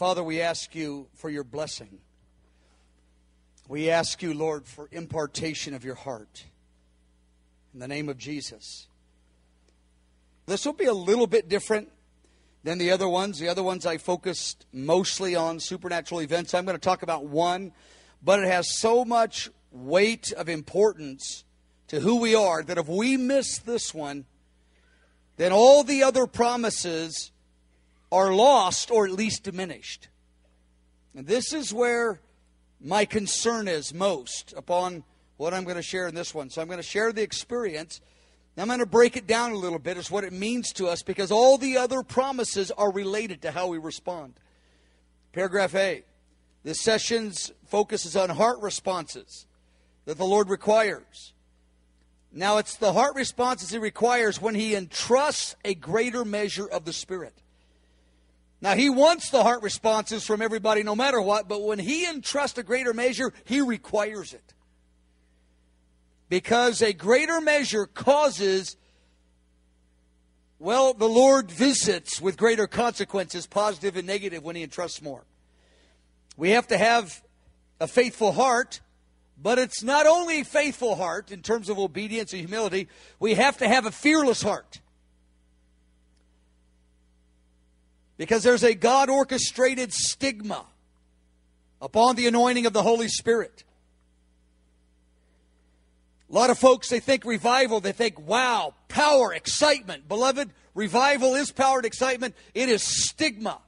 Father, we ask you for your blessing. We ask you, Lord, for impartation of your heart. In the name of Jesus. This will be a little bit different than the other ones. The other ones I focused mostly on supernatural events. I'm going to talk about one, but it has so much weight of importance to who we are that if we miss this one, then all the other promises are lost or at least diminished. And this is where my concern is most upon what I'm going to share in this one. So I'm going to share the experience. I'm going to break it down a little bit as what it means to us because all the other promises are related to how we respond. Paragraph A. This session's focuses on heart responses that the Lord requires. Now, it's the heart responses He requires when He entrusts a greater measure of the Spirit. Now, He wants the heart responses from everybody no matter what, but when He entrusts a greater measure, He requires it. Because a greater measure causes, well, the Lord visits with greater consequences, positive and negative, when He entrusts more. We have to have a faithful heart but it's not only faithful heart in terms of obedience and humility, we have to have a fearless heart. Because there's a God orchestrated stigma upon the anointing of the Holy Spirit. A lot of folks, they think revival, they think, wow, power, excitement. Beloved, revival is power and excitement, it is stigma.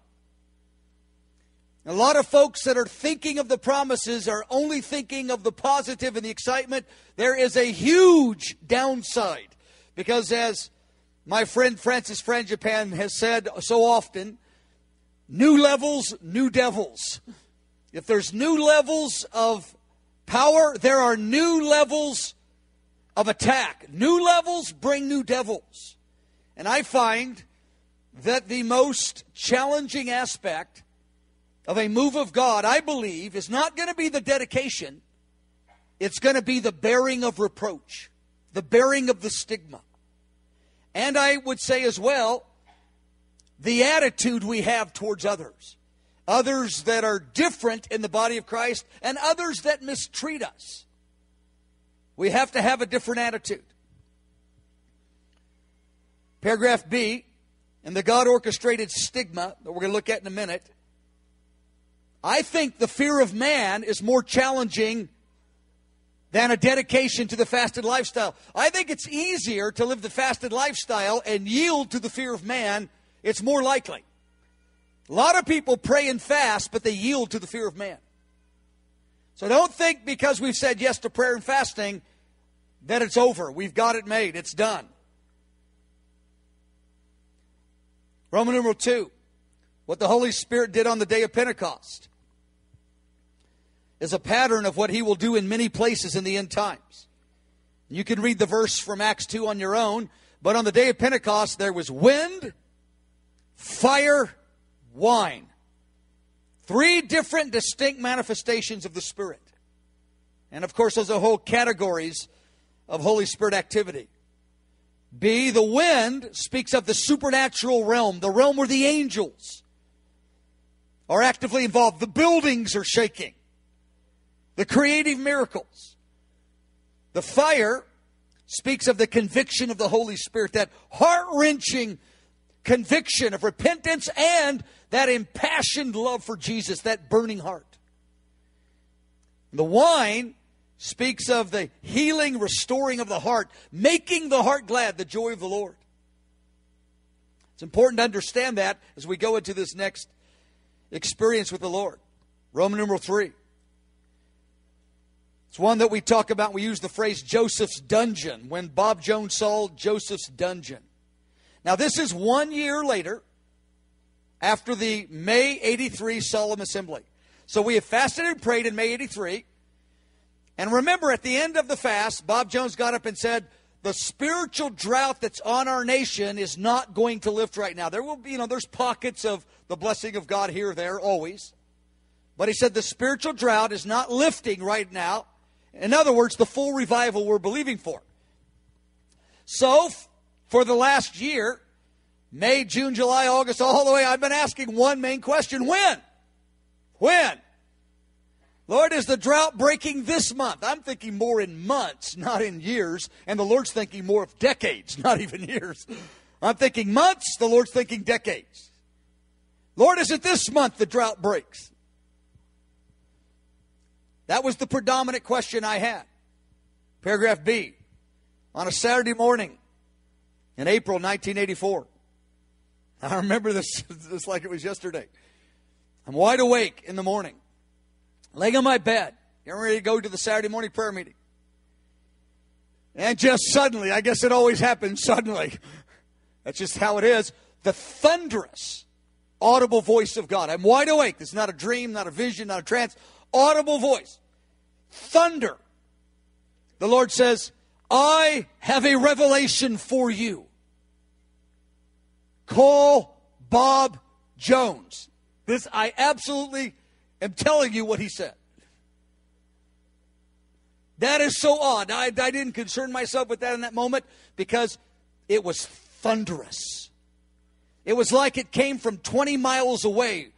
A lot of folks that are thinking of the promises are only thinking of the positive and the excitement. There is a huge downside because, as my friend Francis Frangipane has said so often, new levels, new devils. If there's new levels of power, there are new levels of attack. New levels bring new devils. And I find that the most challenging aspect of a move of God, I believe, is not going to be the dedication, it's going to be the bearing of reproach, the bearing of the stigma. And I would say as well, the attitude we have towards others. Others that are different in the body of Christ and others that mistreat us. We have to have a different attitude. Paragraph B, and the God orchestrated stigma that we're going to look at in a minute I think the fear of man is more challenging than a dedication to the fasted lifestyle. I think it's easier to live the fasted lifestyle and yield to the fear of man. It's more likely. A lot of people pray and fast, but they yield to the fear of man. So don't think because we've said yes to prayer and fasting that it's over. We've got it made. It's done. Roman numeral 2. What the Holy Spirit did on the day of Pentecost is a pattern of what he will do in many places in the end times. You can read the verse from Acts 2 on your own, but on the day of Pentecost, there was wind, fire, wine. Three different distinct manifestations of the Spirit. And of course, those are whole categories of Holy Spirit activity. B, the wind speaks of the supernatural realm, the realm where the angels are actively involved. The buildings are shaking the creative miracles. The fire speaks of the conviction of the Holy Spirit, that heart wrenching conviction of repentance and that impassioned love for Jesus, that burning heart. The wine speaks of the healing, restoring of the heart, making the heart glad, the joy of the Lord. It's important to understand that as we go into this next experience with the Lord. Roman numeral 3. It's one that we talk about. We use the phrase Joseph's dungeon when Bob Jones saw Joseph's dungeon. Now, this is one year later after the May 83 Solemn Assembly. So we have fasted and prayed in May 83. And remember, at the end of the fast, Bob Jones got up and said, the spiritual drought that's on our nation is not going to lift right now. There will be, you know, there's pockets of the blessing of God here, there, always. But he said the spiritual drought is not lifting right now. In other words, the full revival we're believing for. So, for the last year, May, June, July, August, all the way, I've been asking one main question when? When? Lord, is the drought breaking this month? I'm thinking more in months, not in years. And the Lord's thinking more of decades, not even years. I'm thinking months, the Lord's thinking decades. Lord, is it this month the drought breaks? That was the predominant question I had. Paragraph B. On a Saturday morning in April 1984. I remember this just like it was yesterday. I'm wide awake in the morning, laying on my bed, getting ready to go to the Saturday morning prayer meeting. And just suddenly, I guess it always happens suddenly. That's just how it is. The thunderous, audible voice of God. I'm wide awake. This is not a dream, not a vision, not a trance. Audible voice. Thunder. The Lord says, I have a revelation for you. Call Bob Jones. This, I absolutely am telling you what he said. That is so odd. I, I didn't concern myself with that in that moment because it was thunderous. It was like it came from 20 miles away.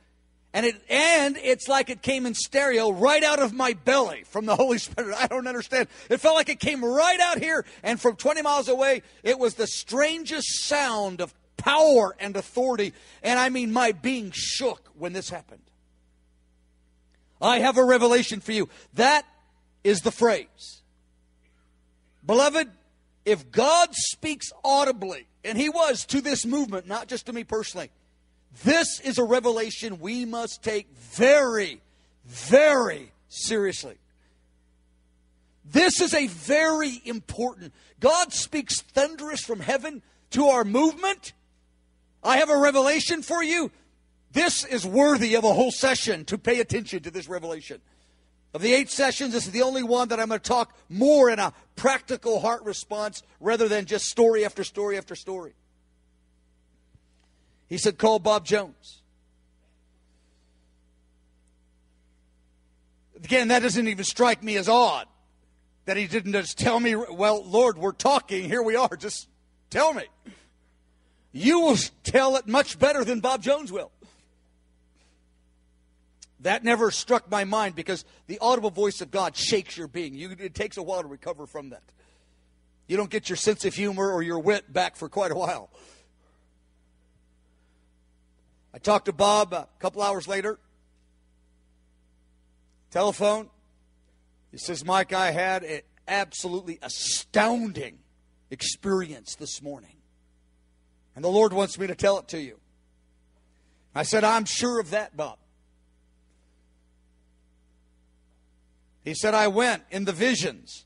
And it and it's like it came in stereo right out of my belly from the Holy Spirit. I don't understand. It felt like it came right out here and from 20 miles away, it was the strangest sound of power and authority. And I mean my being shook when this happened. I have a revelation for you. That is the phrase. Beloved, if God speaks audibly, and He was to this movement, not just to me personally, this is a revelation we must take very, very seriously. This is a very important. God speaks thunderous from heaven to our movement. I have a revelation for you. This is worthy of a whole session to pay attention to this revelation. Of the eight sessions, this is the only one that I'm going to talk more in a practical heart response rather than just story after story after story. He said, Call Bob Jones. Again, that doesn't even strike me as odd that he didn't just tell me, Well, Lord, we're talking. Here we are. Just tell me. You will tell it much better than Bob Jones will. That never struck my mind because the audible voice of God shakes your being. You, it takes a while to recover from that. You don't get your sense of humor or your wit back for quite a while. I talked to Bob a couple hours later. Telephone. He says, Mike, I had an absolutely astounding experience this morning. And the Lord wants me to tell it to you. I said, I'm sure of that, Bob. He said, I went in the visions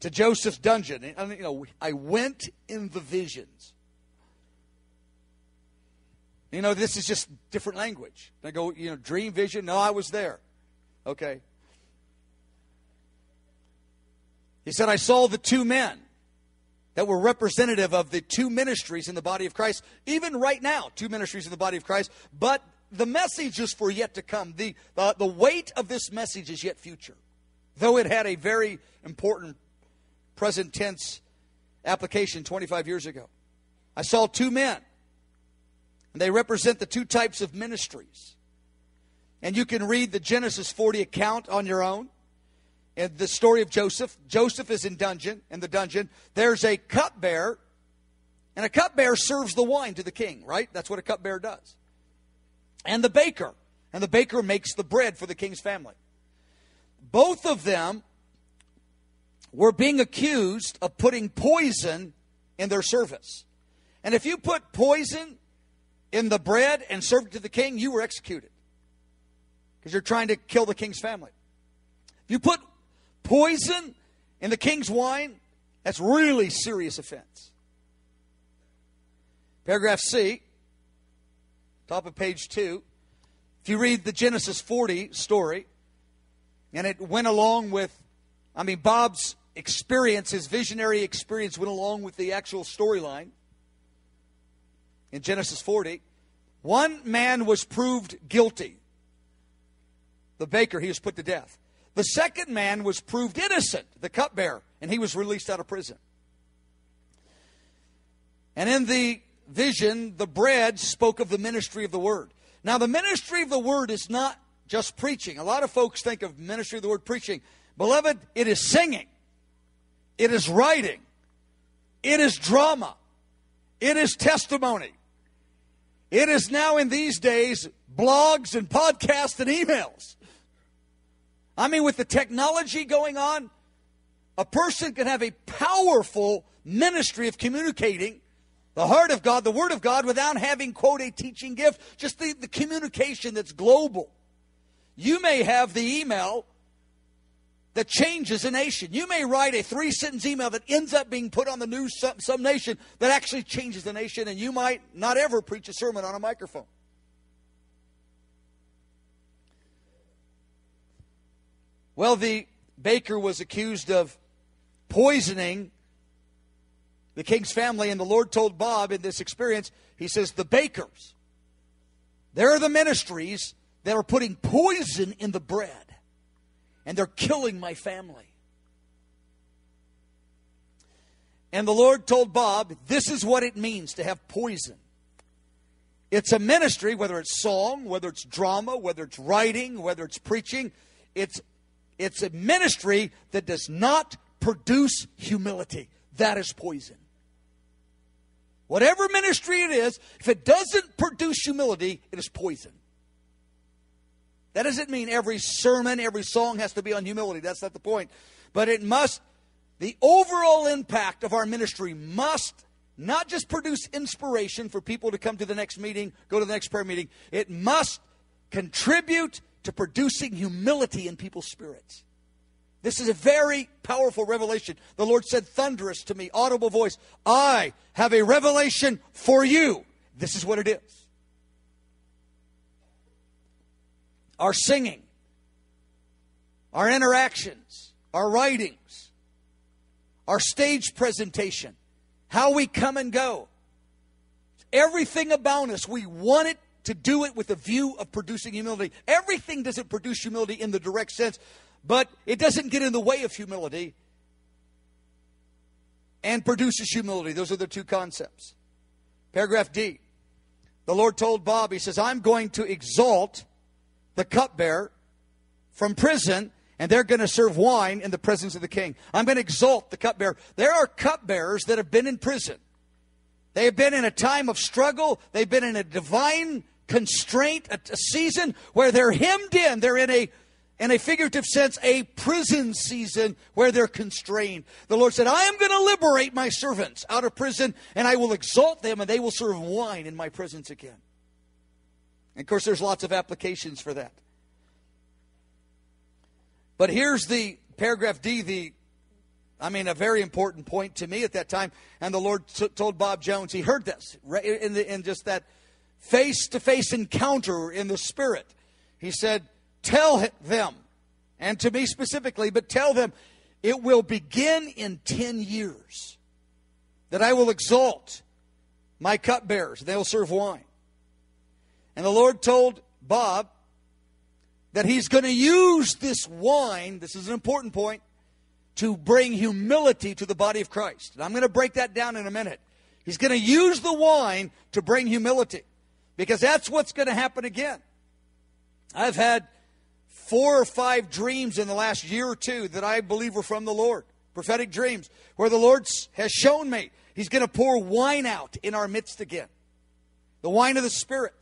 to Joseph's dungeon. And, you know, I went in the visions. You know, this is just different language. I go, you know, dream vision. No, I was there. Okay. He said, I saw the two men that were representative of the two ministries in the body of Christ, even right now, two ministries in the body of Christ, but the message is for yet to come. The, the weight of this message is yet future though it had a very important present tense application 25 years ago. I saw two men, and they represent the two types of ministries. And you can read the Genesis 40 account on your own. And the story of Joseph. Joseph is in dungeon, in the dungeon. There's a cupbearer, and a cupbearer serves the wine to the king, right? That's what a cupbearer does. And the baker, and the baker makes the bread for the king's family both of them were being accused of putting poison in their service. And if you put poison in the bread and served to the king, you were executed because you're trying to kill the king's family. If you put poison in the king's wine, that's really serious offense. Paragraph C, top of page 2. If you read the Genesis 40 story, and it went along with, I mean, Bob's experience, his visionary experience, went along with the actual storyline in Genesis 40. One man was proved guilty. The baker, he was put to death. The second man was proved innocent, the cupbearer, and he was released out of prison. And in the vision, the bread spoke of the ministry of the word. Now, the ministry of the word is not just preaching. A lot of folks think of ministry, of the word preaching. Beloved, it is singing, it is writing, it is drama, it is testimony. It is now in these days blogs and podcasts and emails. I mean, with the technology going on, a person can have a powerful ministry of communicating the heart of God, the Word of God, without having, quote, a teaching gift, just the, the communication that's global. You may have the email that changes a nation. You may write a three sentence email that ends up being put on the news some, some nation that actually changes the nation, and you might not ever preach a sermon on a microphone. Well, the baker was accused of poisoning the king's family, and the Lord told Bob in this experience, He says, the bakers, they're the ministries that are putting poison in the bread, and they're killing my family. And the Lord told Bob, this is what it means to have poison. It's a ministry, whether it's song, whether it's drama, whether it's writing, whether it's preaching, it's, it's a ministry that does not produce humility. That is poison. Whatever ministry it is, if it doesn't produce humility, it is poison. That doesn't mean every sermon, every song has to be on humility. That's not the point. But it must, the overall impact of our ministry must not just produce inspiration for people to come to the next meeting, go to the next prayer meeting, it must contribute to producing humility in people's spirits. This is a very powerful revelation. The Lord said, thunderous to me, audible voice, I have a revelation for you. This is what it is. Our singing, our interactions, our writings, our stage presentation, how we come and go, everything about us, we want it to do it with a view of producing humility. Everything doesn't produce humility in the direct sense, but it doesn't get in the way of humility and produces humility. Those are the two concepts. Paragraph D. The Lord told Bob, He says, I'm going to exalt the cupbearer from prison, and they're going to serve wine in the presence of the king. I'm going to exalt the cupbearer. There are cupbearers that have been in prison. They have been in a time of struggle. They've been in a divine constraint, a, a season where they're hemmed in. They're in a in a figurative sense, a prison season where they're constrained. The Lord said, I am going to liberate my servants out of prison, and I will exalt them, and they will serve wine in my presence again. And of course, there's lots of applications for that. But here's the paragraph D, the I mean, a very important point to me at that time. And the Lord t- told Bob Jones, he heard this in, the, in just that face to face encounter in the Spirit. He said, Tell them, and to me specifically, but tell them it will begin in 10 years that I will exalt my cupbearers. They will serve wine. And the Lord told Bob that he's going to use this wine, this is an important point, to bring humility to the body of Christ. And I'm going to break that down in a minute. He's going to use the wine to bring humility because that's what's going to happen again. I've had four or five dreams in the last year or two that I believe were from the Lord. Prophetic dreams, where the Lord has shown me He's going to pour wine out in our midst again. The wine of the Spirit.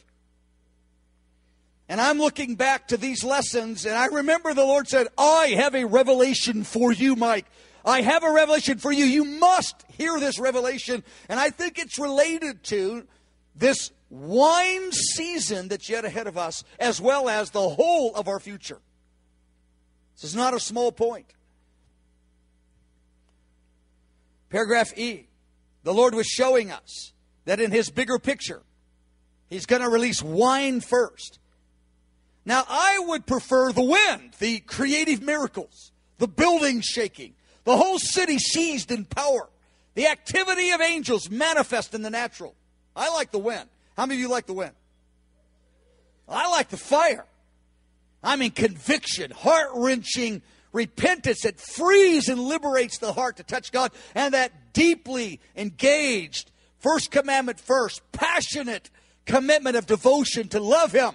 And I'm looking back to these lessons, and I remember the Lord said, I have a revelation for you, Mike. I have a revelation for you. You must hear this revelation. And I think it's related to this wine season that's yet ahead of us, as well as the whole of our future. This is not a small point. Paragraph E. The Lord was showing us that in His bigger picture, He's going to release wine first. Now, I would prefer the wind, the creative miracles, the building shaking, the whole city seized in power, the activity of angels manifest in the natural. I like the wind. How many of you like the wind? I like the fire. I mean, conviction, heart wrenching repentance that frees and liberates the heart to touch God, and that deeply engaged, first commandment first, passionate commitment of devotion to love Him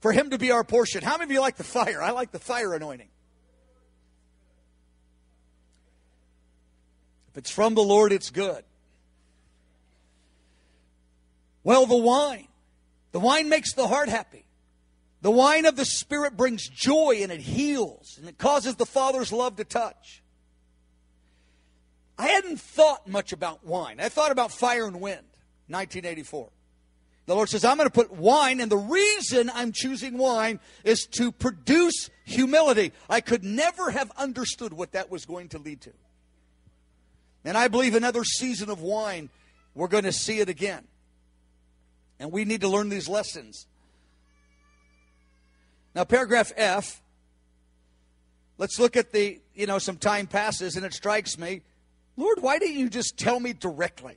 for Him to be our portion. How many of you like the fire? I like the fire anointing. If it's from the Lord, it's good. Well, the wine. The wine makes the heart happy. The wine of the Spirit brings joy and it heals and it causes the Father's love to touch. I hadn't thought much about wine. I thought about fire and wind, 1984. The Lord says, I'm going to put wine, and the reason I'm choosing wine is to produce humility. I could never have understood what that was going to lead to. And I believe another season of wine, we're going to see it again. And we need to learn these lessons. Now, paragraph F, let's look at the, you know, some time passes and it strikes me, Lord, why didn't you just tell me directly?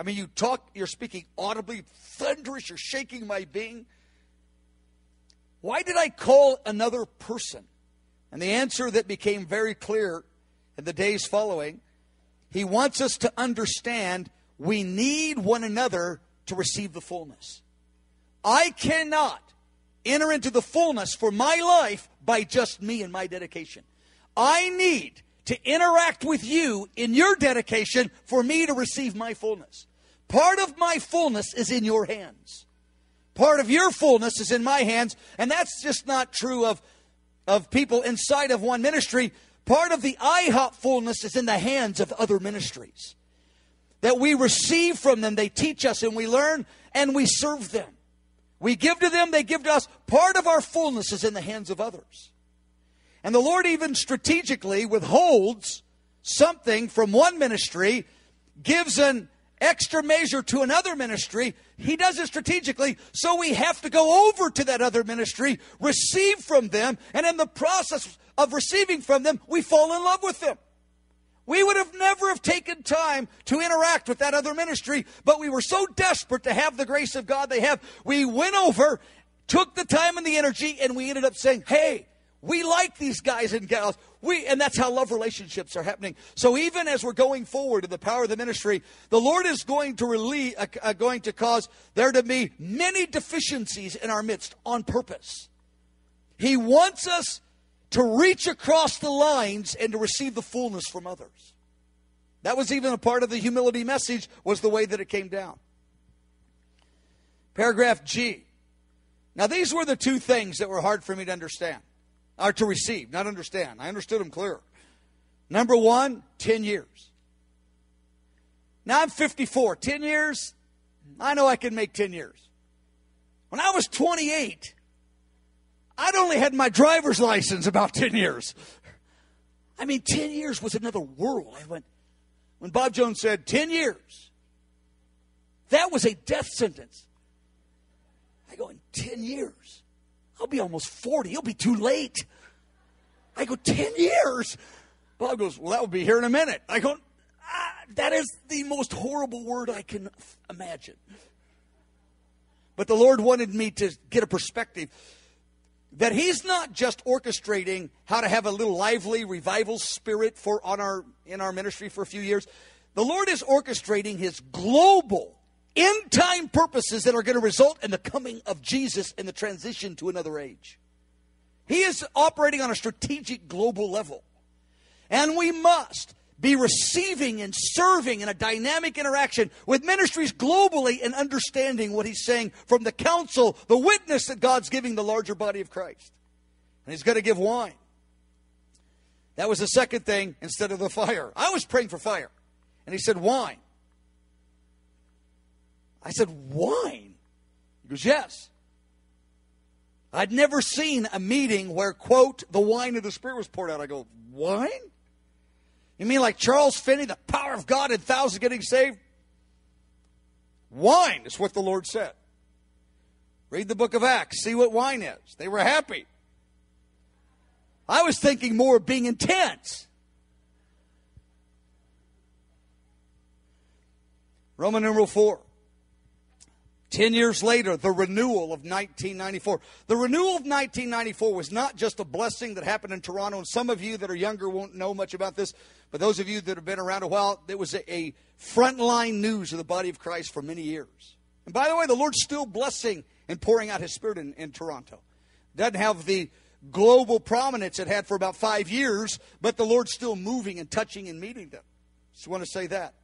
I mean, you talk, you're speaking audibly, thunderous, you're shaking my being. Why did I call another person? And the answer that became very clear in the days following, he wants us to understand we need one another to receive the fullness. I cannot enter into the fullness for my life by just me and my dedication. I need to interact with you in your dedication for me to receive my fullness. Part of my fullness is in your hands. Part of your fullness is in my hands, and that's just not true of, of people inside of one ministry. Part of the IHOP fullness is in the hands of other ministries. That we receive from them, they teach us and we learn and we serve them. We give to them, they give to us. Part of our fullness is in the hands of others. And the Lord even strategically withholds something from one ministry, gives an extra measure to another ministry. He does it strategically, so we have to go over to that other ministry, receive from them, and in the process of receiving from them, we fall in love with them. We would have never have taken time to interact with that other ministry, but we were so desperate to have the grace of God they have. We went over, took the time and the energy, and we ended up saying, "Hey, we like these guys and gals. We, and that's how love relationships are happening. So even as we're going forward in the power of the ministry, the Lord is going to relieve, uh, uh, going to cause there to be many deficiencies in our midst on purpose. He wants us to reach across the lines and to receive the fullness from others. That was even a part of the humility message was the way that it came down. Paragraph G. Now these were the two things that were hard for me to understand or to receive, not understand. I understood them clear. Number 1, 10 years. Now I'm 54. 10 years? I know I can make 10 years. When I was 28, I'd only had my driver's license about 10 years. I mean, 10 years was another world. I went, when Bob Jones said 10 years, that was a death sentence. I go, in 10 years, I'll be almost 40. It'll be too late. I go, 10 years? Bob goes, well, that will be here in a minute. I go, ah, that is the most horrible word I can imagine. But the Lord wanted me to get a perspective that he's not just orchestrating how to have a little lively revival spirit for on our in our ministry for a few years the lord is orchestrating his global end time purposes that are going to result in the coming of jesus and the transition to another age he is operating on a strategic global level and we must be receiving and serving in a dynamic interaction with ministries globally and understanding what he's saying from the counsel, the witness that God's giving the larger body of Christ. And he's going to give wine. That was the second thing instead of the fire. I was praying for fire. And he said, wine. I said, wine? He goes, yes. I'd never seen a meeting where, quote, the wine of the Spirit was poured out. I go, wine? You mean like Charles Finney, the power of God and thousands getting saved? Wine is what the Lord said. Read the book of Acts, see what wine is. They were happy. I was thinking more of being intense. Roman numeral 4. Ten years later, the renewal of 1994. The renewal of 1994 was not just a blessing that happened in Toronto, and some of you that are younger won't know much about this, but those of you that have been around a while, it was a, a frontline news of the body of Christ for many years. And by the way, the Lord's still blessing and pouring out His Spirit in, in Toronto. Doesn't have the global prominence it had for about five years, but the Lord's still moving and touching and meeting them. Just want to say that.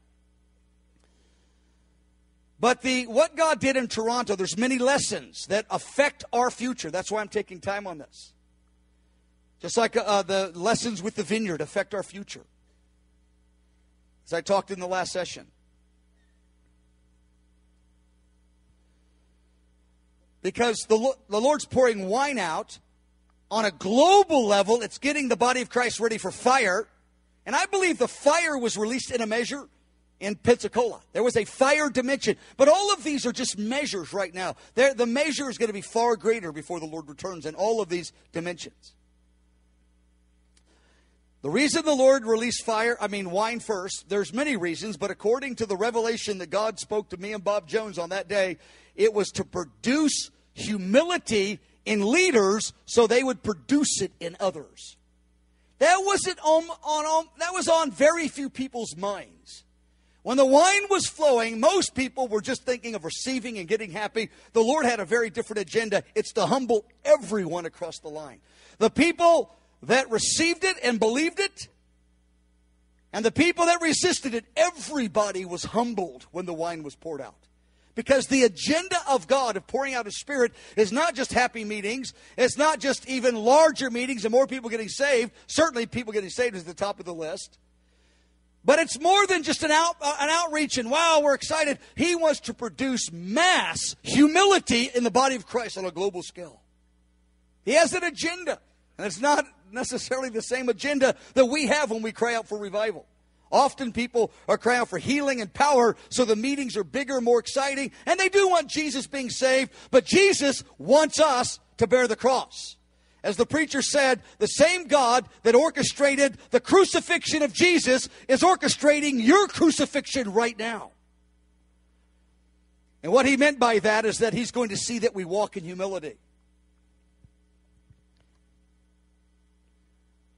But the what God did in Toronto, there's many lessons that affect our future. That's why I'm taking time on this. Just like uh, the lessons with the vineyard affect our future. As I talked in the last session. Because the, the Lord's pouring wine out on a global level, it's getting the body of Christ ready for fire. And I believe the fire was released in a measure in Pensacola. There was a fire dimension. But all of these are just measures right now. They're, the measure is going to be far greater before the Lord returns in all of these dimensions. The reason the Lord released fire, I mean wine first, there's many reasons, but according to the revelation that God spoke to me and Bob Jones on that day, it was to produce humility in leaders so they would produce it in others. That wasn't on, on, on that was on very few people's minds. When the wine was flowing, most people were just thinking of receiving and getting happy. The Lord had a very different agenda. It's to humble everyone across the line. The people that received it and believed it, and the people that resisted it, everybody was humbled when the wine was poured out. Because the agenda of God of pouring out His Spirit is not just happy meetings. It's not just even larger meetings and more people getting saved. Certainly, people getting saved is the top of the list. But it's more than just an, out, uh, an outreach and wow, we're excited. He wants to produce mass humility in the body of Christ on a global scale. He has an agenda. And it's not necessarily the same agenda that we have when we cry out for revival. Often people are crying out for healing and power, so the meetings are bigger, more exciting, and they do want Jesus being saved, but Jesus wants us to bear the cross. As the preacher said, the same God that orchestrated the crucifixion of Jesus is orchestrating your crucifixion right now. And what he meant by that is that he's going to see that we walk in humility.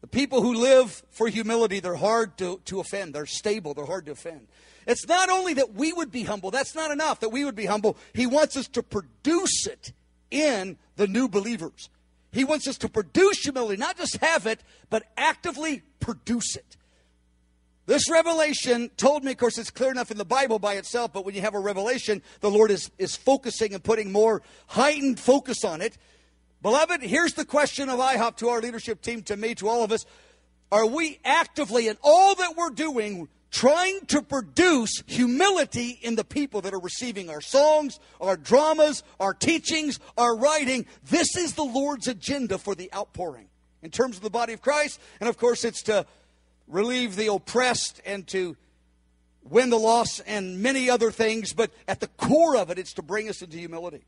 The people who live for humility, they're hard to, to offend. They're stable. They're hard to offend. It's not only that we would be humble, that's not enough that we would be humble. He wants us to produce it in the new believers. He wants us to produce humility, not just have it, but actively produce it. This revelation told me, of course, it's clear enough in the Bible by itself, but when you have a revelation, the Lord is, is focusing and putting more heightened focus on it. Beloved, here's the question of IHOP to our leadership team, to me, to all of us. Are we actively, in all that we're doing, trying to produce humility in the people that are receiving our songs, our dramas, our teachings, our writing? This is the Lord's agenda for the outpouring in terms of the body of Christ. And of course, it's to relieve the oppressed and to win the lost and many other things. But at the core of it, it's to bring us into humility.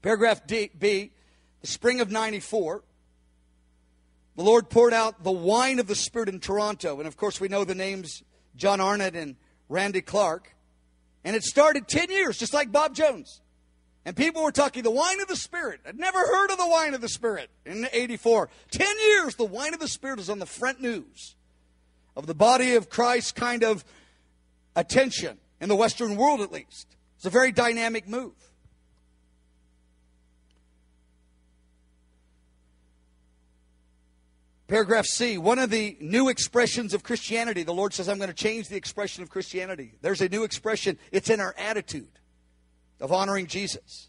Paragraph D, B the spring of 94, the Lord poured out the wine of the Spirit in Toronto. And of course, we know the names John Arnott and Randy Clark. And it started 10 years, just like Bob Jones. And people were talking the wine of the Spirit. I'd never heard of the wine of the Spirit in 84. 10 years, the wine of the Spirit is on the front news of the body of Christ kind of attention in the Western world, at least. It's a very dynamic move. Paragraph C, one of the new expressions of Christianity. The Lord says, I'm going to change the expression of Christianity. There's a new expression. It's in our attitude of honoring Jesus.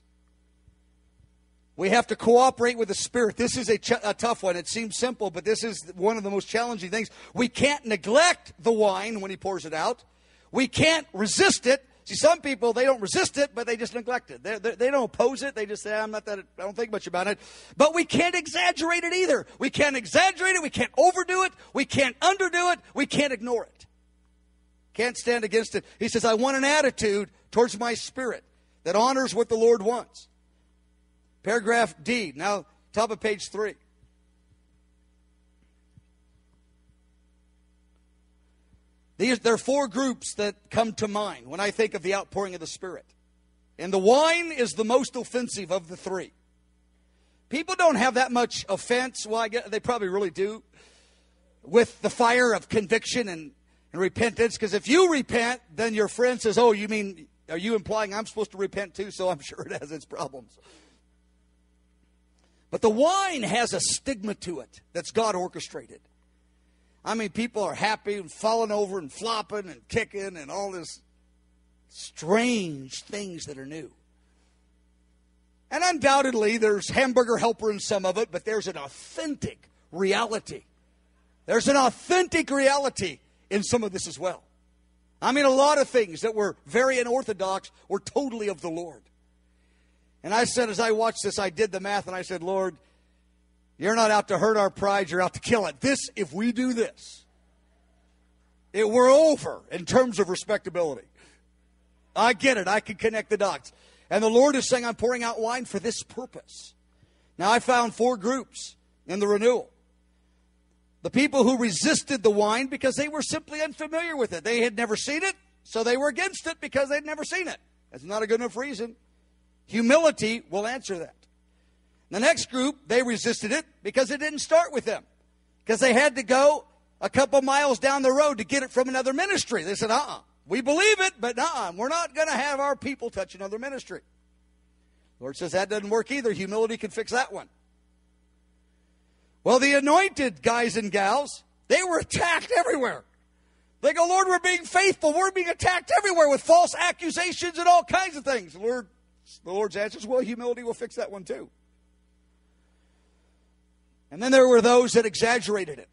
We have to cooperate with the Spirit. This is a, ch- a, tough one. It seems simple, but this is one of the most challenging things. We can't neglect the wine when He pours it out. We can't resist it See, some people, they don't resist it, but they just neglect it. They, they, they, don't oppose it. They just say, I'm not that, I don't think much about it. But we can't exaggerate it either. We can't exaggerate it. We can't overdo it. We can't underdo it. We can't ignore it. Can't stand against it. He says, I want an attitude towards my spirit that honors what the Lord wants. Paragraph D, now top of page three. These, there are four groups that come to mind when I think of the outpouring of the Spirit. And the wine is the most offensive of the three. People don't have that much offense. Well, I guess they probably really do with the fire of conviction and, and repentance. Because if you repent, then your friend says, Oh, you mean, are you implying I'm supposed to repent too? So I'm sure it has its problems. But the wine has a stigma to it that's God orchestrated. I mean, people are happy and falling over and flopping and kicking and all this strange things that are new. And undoubtedly, there's hamburger helper in some of it, but there's an authentic reality. There's an authentic reality in some of this as well. I mean, a lot of things that were very unorthodox were totally of the Lord. And I said, as I watched this, I did the math and I said, Lord, you're not out to hurt our pride, you're out to kill it. This, if we do this, it, we're over in terms of respectability. I get it. I can connect the dots. And the Lord is saying, I'm pouring out wine for this purpose. Now, I found four groups in the renewal. The people who resisted the wine because they were simply unfamiliar with it. They had never seen it, so they were against it because they'd never seen it. That's not a good enough reason. Humility will answer that. The next group, they resisted it because it didn't start with them. Because they had to go a couple miles down the road to get it from another ministry. They said, uh uh-uh. uh we believe it, but uh we're not going to have our people touch another ministry. Lord says that doesn't work either. Humility can fix that one. Well, the anointed guys and gals, they were attacked everywhere. They go, Lord, we're being faithful. We're being attacked everywhere with false accusations and all kinds of things. The, Lord, the Lord's answer is, well, humility will fix that one too. And then there were those that exaggerated it.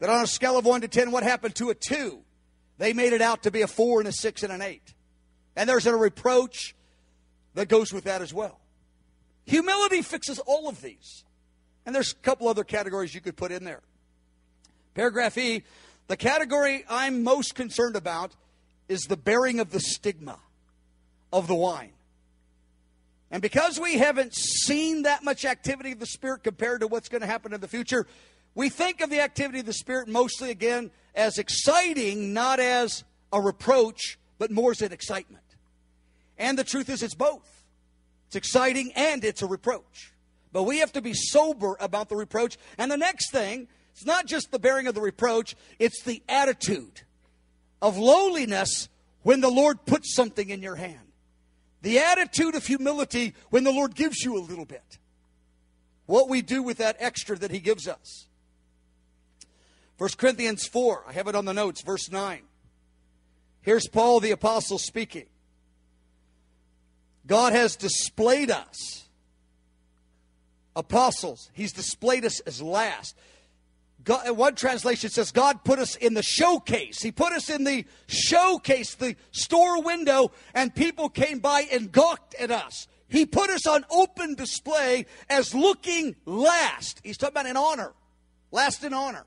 That on a scale of 1 to 10, what happened to a 2? They made it out to be a 4 and a 6 and an 8. And there's a reproach that goes with that as well. Humility fixes all of these. And there's a couple other categories you could put in there. Paragraph E, the category I'm most concerned about is the bearing of the stigma of the wine. And because we haven't seen that much activity of the Spirit compared to what's going to happen in the future, we think of the activity of the Spirit mostly, again, as exciting, not as a reproach, but more as an excitement. And the truth is, it's both. It's exciting and it's a reproach. But we have to be sober about the reproach. And the next thing, it's not just the bearing of the reproach, it's the attitude of lowliness when the Lord puts something in your hand. The attitude of humility when the Lord gives you a little bit. What we do with that extra that He gives us. 1 Corinthians 4, I have it on the notes, verse 9. Here's Paul the Apostle speaking. God has displayed us, apostles, He's displayed us as last. God, one translation says God put us in the showcase. He put us in the showcase, the store window, and people came by and gawked at us. He put us on open display as looking last. He's talking about in honor, last in honor.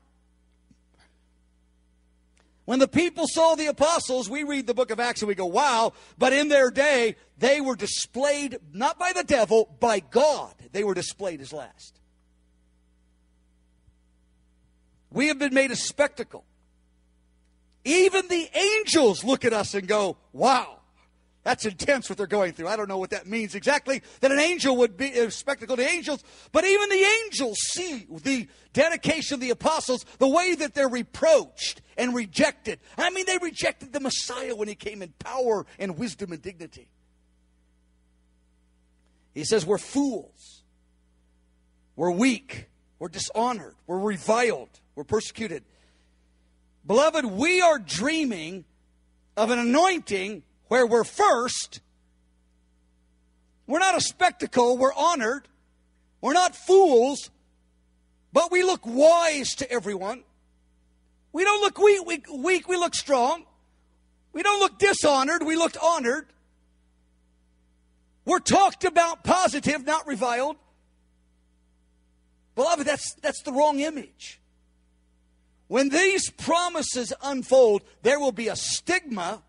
When the people saw the apostles, we read the book of Acts and we go, wow, but in their day, they were displayed not by the devil, by God. They were displayed as last. We have been made a spectacle. Even the angels look at us and go, wow, that's intense what they're going through. I don't know what that means exactly, that an angel would be a spectacle to angels, but even the angels see the dedication of the apostles, the way that they're reproached and rejected. I mean, they rejected the Messiah when he came in power and wisdom and dignity. He says, We're fools, we're weak, we're dishonored, we're reviled. We're persecuted. Beloved, we are dreaming of an anointing where we're first. We're not a spectacle, we're honored. We're not fools, but we look wise to everyone. We don't look weak, weak, weak we look strong. We don't look dishonored, we look honored. We're talked about positive, not reviled. Beloved, that's, that's the wrong image. When these promises unfold, there will be a stigma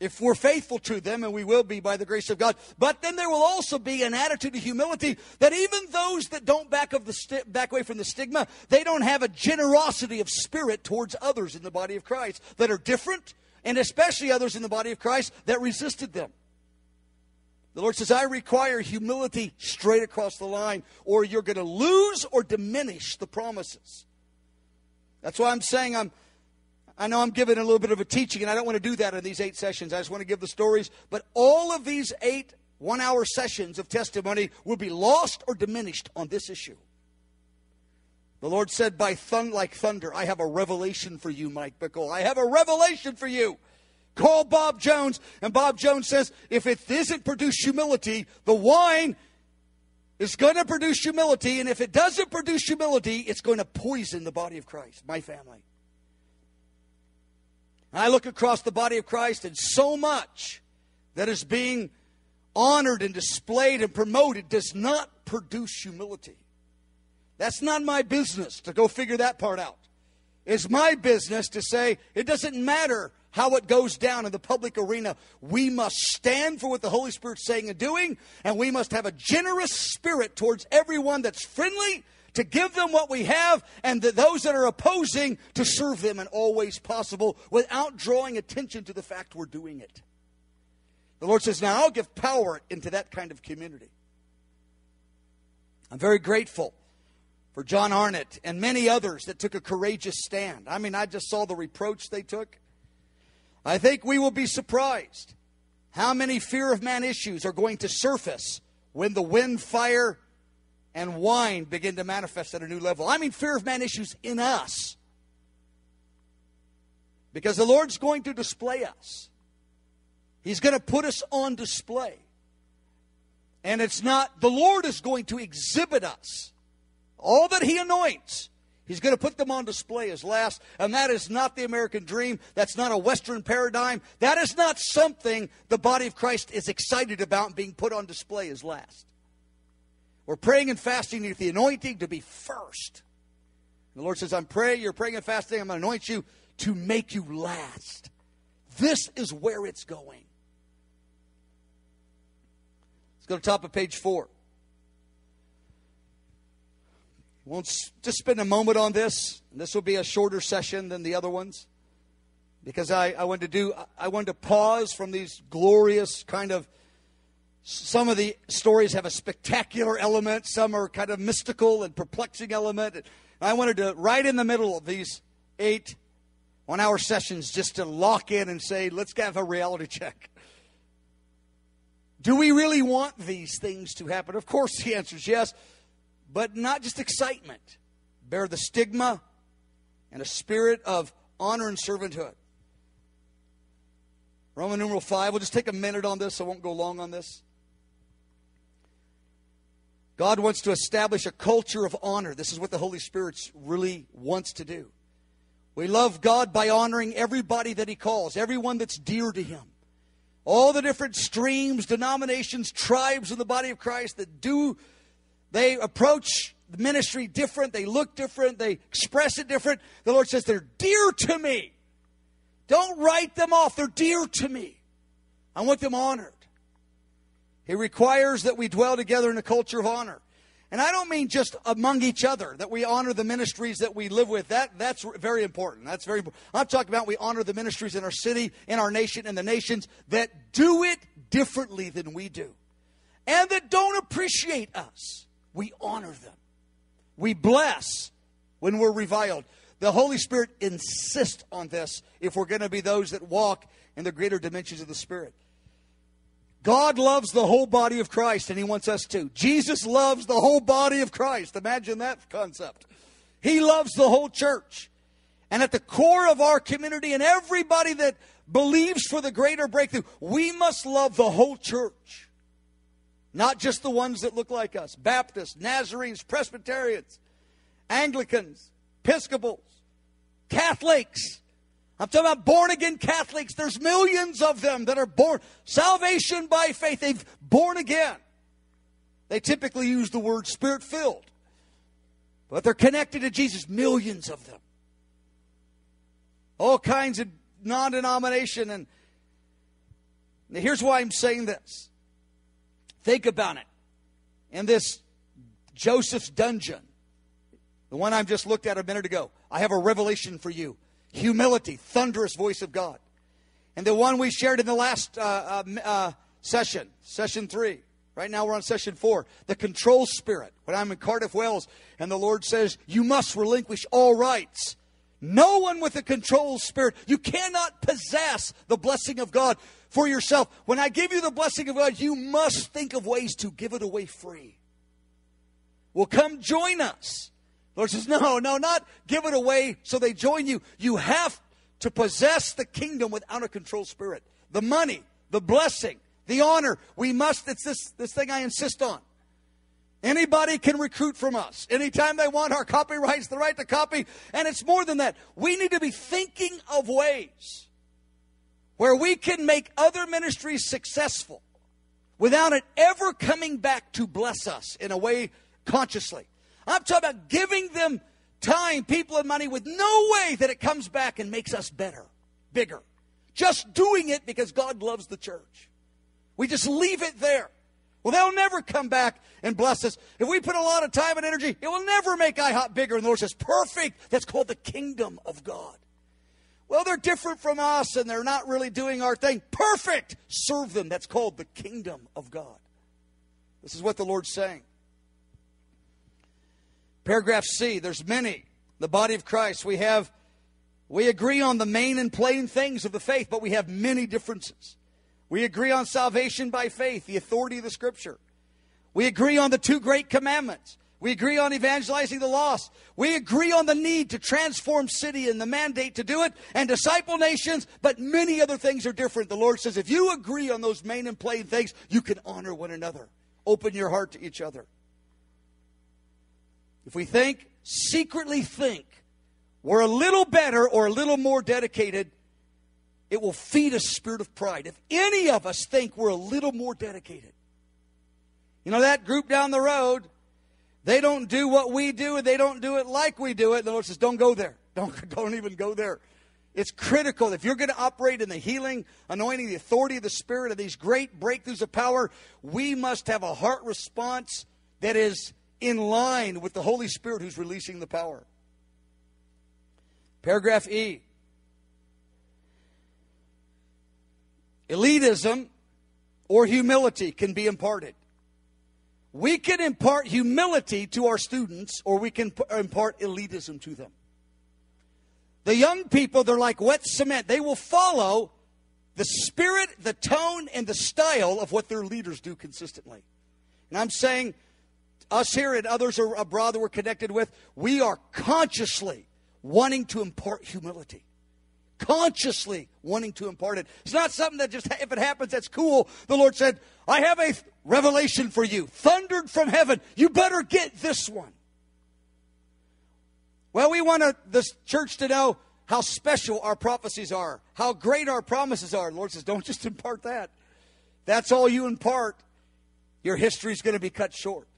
if we're faithful to them, and we will be by the grace of God. But then there will also be an attitude of humility that even those that don't back, of the sti- back away from the stigma, they don't have a generosity of spirit towards others in the body of Christ that are different, and especially others in the body of Christ that resisted them. The Lord says, I require humility straight across the line, or you're going to lose or diminish the promises. That's why I'm saying I'm. I know I'm giving a little bit of a teaching, and I don't want to do that in these eight sessions. I just want to give the stories. But all of these eight one hour sessions of testimony will be lost or diminished on this issue. The Lord said, by thun- like thunder, I have a revelation for you, Mike Bickle. I have a revelation for you. Call Bob Jones. And Bob Jones says, if it doesn't produce humility, the wine is going to produce humility. And if it doesn't produce humility, it's going to poison the body of Christ, my family. I look across the body of Christ, and so much that is being honored and displayed and promoted does not produce humility. That's not my business to go figure that part out. It's my business to say it doesn't matter how it goes down in the public arena. We must stand for what the Holy Spirit's saying and doing, and we must have a generous spirit towards everyone that's friendly to give them what we have, and that those that are opposing to serve them in all ways possible without drawing attention to the fact we're doing it. The Lord says, Now I'll give power into that kind of community. I'm very grateful for John Arnott and many others that took a courageous stand. I mean, I just saw the reproach they took. I think we will be surprised how many fear of man issues are going to surface when the wind, fire, and wine begin to manifest at a new level. I mean, fear of man issues in us. Because the Lord's going to display us, He's going to put us on display. And it's not, the Lord is going to exhibit us. All that He anoints, He's going to put them on display as last. And that is not the American dream. That's not a Western paradigm. That is not something the body of Christ is excited about being put on display as last. We're praying and fasting with the anointing to be first. And the Lord says, I'm praying, you're praying and fasting, I'm going to anoint you to make you last. This is where it's going. Let's go to top of page four. We'll just spend a moment on this. This will be a shorter session than the other ones because I, I wanted to do I wanted to pause from these glorious kind of some of the stories have a spectacular element, some are kind of mystical and perplexing element. And I wanted to, right in the middle of these eight one hour sessions, just to lock in and say, let's have a reality check. Do we really want these things to happen? Of course, the answer is yes, but not just excitement. Bear the stigma and a spirit of honor and servanthood. Roman numeral 5, we'll just take a minute on this, I won't go long on this. God wants to establish a culture of honor. This is what the Holy Spirit really wants to do. We love God by honoring everybody that He calls, everyone that's dear to Him. All the different streams, denominations, tribes in the body of Christ that do, they approach the ministry different, they look different, they express it different. The Lord says, They're dear to me. Don't write them off, they're dear to me. I want them honored. He requires that we dwell together in a culture of honor. And I don't mean just among each other, that we honor the ministries that we live with. That, that's very important. That's very important. I'm talking about we honor the ministries in our city, in our nation, and the nations that do it differently than we do. And that don't appreciate us. We honor them. We bless when we're reviled. The Holy Spirit insists on this if we're going to be those that walk in the greater dimensions of the Spirit. God loves the whole body of Christ, and He wants us to. Jesus loves the whole body of Christ. Imagine that concept. He loves the whole church. And at the core of our community and everybody that believes for the greater breakthrough, we must love the whole church. Not just the ones that look like us Baptists, Nazarenes, Presbyterians, Anglicans, Episcopals, Catholics, I'm talking about born again Catholics. There's millions of them that are born. Salvation by faith. They've born again. They typically use the word spirit filled, but they're connected to Jesus. Millions of them. All kinds of non denomination. And here's why I'm saying this think about it. In this Joseph's dungeon, the one I've just looked at a minute ago, I have a revelation for you humility, thunderous voice of God. And the one we shared in the last uh, uh, uh, session, session three. Right now we're on session four. The control spirit. When I'm in Cardiff, Wales, and the Lord says, You must relinquish all rights, No one with a control spirit. You cannot possess the blessing of God for yourself. When I give you the blessing of God, you must think of ways to give it away free. Well, come join us. Lord says, No, no, not give it away so they join you. You have to possess the kingdom without a control spirit. The money, the blessing, the honor. We must, it's this, this thing I insist on. Anybody can recruit from us. Anytime they want our copyrights, the right to copy. And it's more than that. We need to be thinking of ways where we can make other ministries successful without it ever coming back to bless us in a way consciously. I'm talking about giving them time, people, and money with no way that it comes back and makes us better, bigger. Just doing it because God loves the church. We just leave it there. Well, they'll never come back and bless us. If we put a lot of time and energy, it will never make IHOP bigger. And the Lord says, perfect. That's called the kingdom of God. Well, they're different from us and they're not really doing our thing. Perfect. Serve them. That's called the kingdom of God. This is what the Lord's saying. Paragraph C, there's many. The body of Christ, we have, we agree on the main and plain things of the faith, but we have many differences. We agree on salvation by faith, the authority of the Scripture. We agree on the two great commandments. We agree on evangelizing the lost. We agree on the need to transform city and the mandate to do it and disciple nations, but many other things are different. The Lord says if you agree on those main and plain things, you can honor one another. Open your heart to each other. If we think, secretly think, we're a little better or a little more dedicated, it will feed a spirit of pride. If any of us think we're a little more dedicated, you know, that group down the road, they don't do what we do and they don't do it like we do it. The Lord says, don't go there. Don't, don't even go there. It's critical. If you're going to operate in the healing, anointing, the authority of the Spirit, of these great breakthroughs of power, we must have a heart response that is in line with the Holy Spirit who's releasing the power. Paragraph E. Elitism or humility can be imparted. We can impart humility to our students, or we can impart elitism to them. The young people, they're like wet cement. They will follow the spirit, the tone, and the style of what their leaders do consistently. And I'm saying us here and others abroad that we're connected with, we are consciously wanting to impart humility. Consciously wanting to impart it. It's not something that just, if it happens, that's cool. The Lord said, I have a revelation for you, thundered from heaven. You better get this one. Well, we want this church to know how special our prophecies are, how great our promises are. The Lord says, don't just impart that. That's all you impart. Your history is going to be cut short.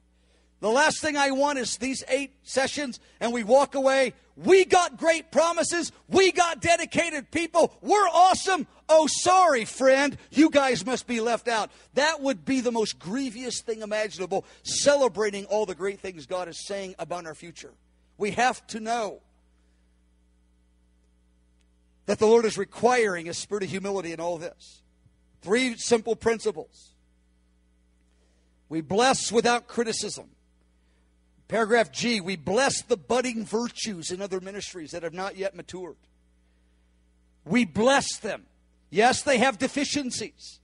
The last thing I want is these eight sessions and we walk away. We got great promises. We got dedicated people. We're awesome. Oh, sorry, friend. You guys must be left out. That would be the most grievous thing imaginable, celebrating all the great things God is saying about our future. We have to know that the Lord is requiring a spirit of humility in all this. Three simple principles. We bless without criticism. Paragraph G, we bless the budding virtues in other ministries that have not yet matured. We bless them. Yes, they have deficiencies.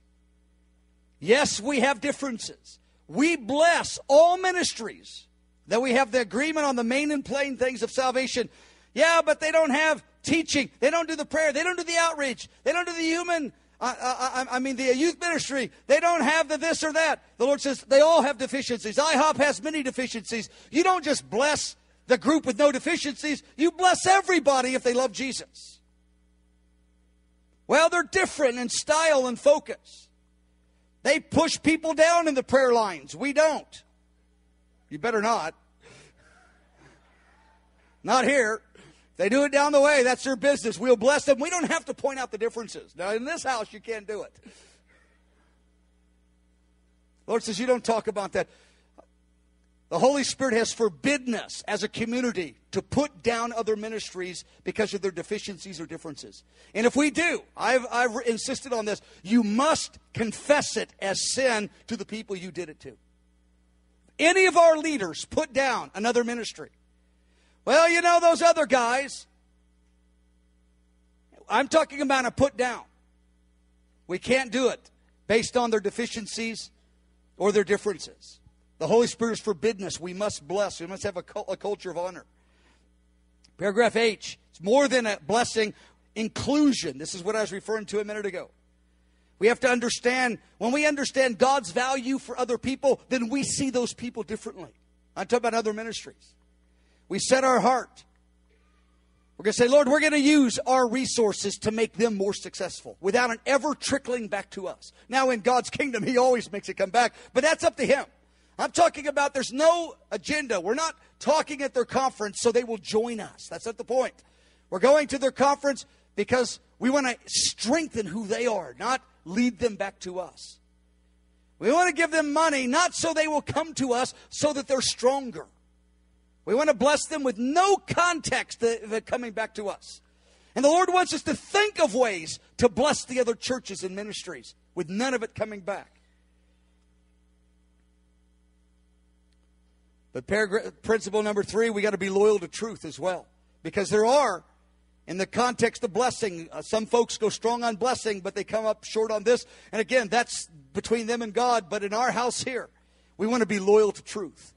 Yes, we have differences. We bless all ministries that we have the agreement on the main and plain things of salvation. Yeah, but they don't have teaching. They don't do the prayer. They don't do the outreach. They don't do the human I, I, I, mean, the youth ministry, they don't have the this or that. The Lord says they all have deficiencies. IHOP has many deficiencies. You don't just bless the group with no deficiencies, you bless everybody if they love Jesus. Well, they're different in style and focus. They push people down in the prayer lines. We don't. You better not. Not here. They do it down the way. That's their business. We'll bless them. We don't have to point out the differences. Now, in this house, you can't do it. Lord says, You don't talk about that. The Holy Spirit has forbidden us as a community to put down other ministries because of their deficiencies or differences. And if we do, I've, I've insisted on this, you must confess it as sin to the people you did it to. Any of our leaders put down another ministry well, you know, those other guys, I'm talking about a put down. We can't do it based on their deficiencies or their differences. The Holy Spirit has forbidden us. We must bless. We must have a, a culture of honor. Paragraph H. It's more than a blessing. Inclusion. This is what I was referring to a minute ago. We have to understand, when we understand God's value for other people, then we see those people differently. I'm talking about other ministries. We set our heart. We're going to say, Lord, we're going to use our resources to make them more successful without it ever trickling back to us. Now, in God's kingdom, He always makes it come back, but that's up to Him. I'm talking about there's no agenda. We're not talking at their conference so they will join us. That's not the point. We're going to their conference because we want to strengthen who they are, not lead them back to us. We want to give them money, not so they will come to us, so that they're stronger. We want to bless them with no context it coming back to us. And the Lord wants us to think of ways to bless the other churches and ministries with none of it coming back. But paragraph, principle number three, we got to be loyal to truth as well. Because there are in the context of blessing. Uh, some folks go strong on blessing, but they come up short on this. And again, that's between them and God. But in our house here, we want to be loyal to truth.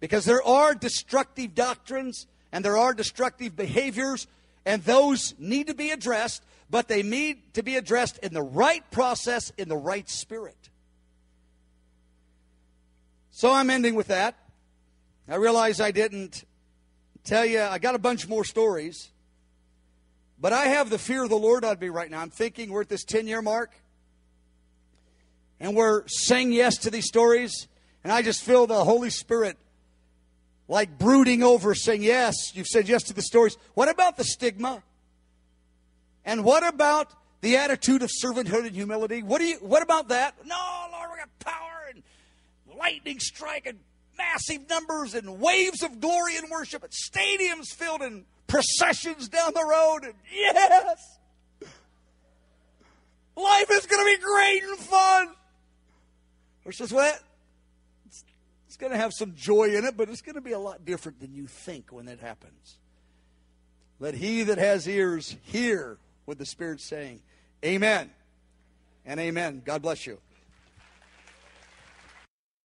Because there are destructive doctrines and there are destructive behaviors, and those need to be addressed, but they need to be addressed in the right process, in the right spirit. So I'm ending with that. I realize I didn't tell you, I got a bunch more stories. But I have the fear of the Lord on me right now. I'm thinking we're at this 10 year mark. And we're saying yes to these stories. And I just feel the Holy Spirit like brooding over, saying, Yes, you've said yes to the stories. What about the stigma? And what about the attitude of servanthood and humility? What do you what about that? No, Lord, we got power and lightning strike and massive numbers and waves of glory and worship and stadiums filled and processions down the road, and yes, life is going to be great and fun. Or what? Going to have some joy in it, but it's going to be a lot different than you think when it happens. Let he that has ears hear what the Spirit's saying. Amen and amen. God bless you.